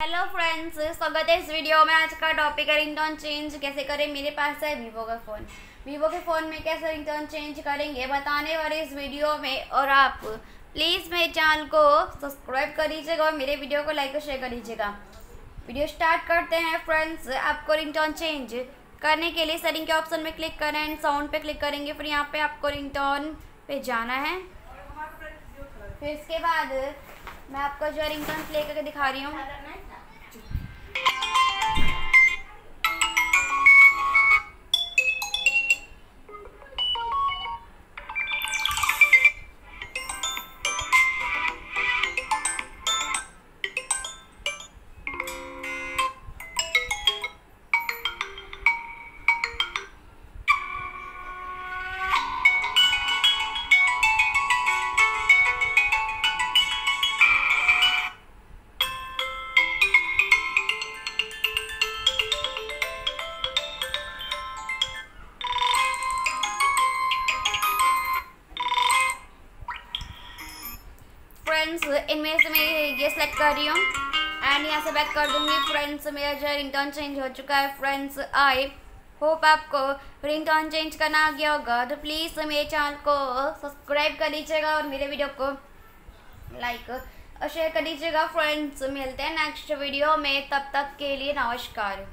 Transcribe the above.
Hello friends स्वागत है इस वीडियो में। आज का टॉपिक है रिंगटोन चेंज कैसे करें? मेरे पास है वीवो का फ़ोन वीवो के फ़ोन में कैसे रिंगटोन चेंज करेंगे? बताने वाले इस वीडियो में। और आप प्लीज़ मेरे चैनल को सब्सक्राइब कर लीजिएगा और मेरे वीडियो को लाइक और शेयर कर लीजिएगा वीडियो स्टार्ट करते हैं फ्रेंड्स आपको रिंगटोन चेंज करने के लिए सेटिंग के ऑप्शन में क्लिक करें एंड साउंड पे क्लिक करेंगे। फिर यहाँ पे आपको रिंगटोन पे जाना है। फिर इसके बाद मैं आपका जो रिंग दिखा रही हूँ। फ्रेंड्स इनमें से मैं ये सेलेक्ट कर रही हूँ। एंड यहाँ से बैक कर दूँगी। फ्रेंड्स मेरा जो रिंगटोन चेंज हो चुका है। फ्रेंड्स आई होप आपको रिंगटोन चेंज करना आ गया होगा। तो प्लीज़ मेरे चैनल को सब्सक्राइब कर लीजिएगा और मेरे वीडियो को लाइक और शेयर कर लीजिएगा फ्रेंड्स मिलते हैं नेक्स्ट वीडियो में। तब तक के लिए नमस्कार।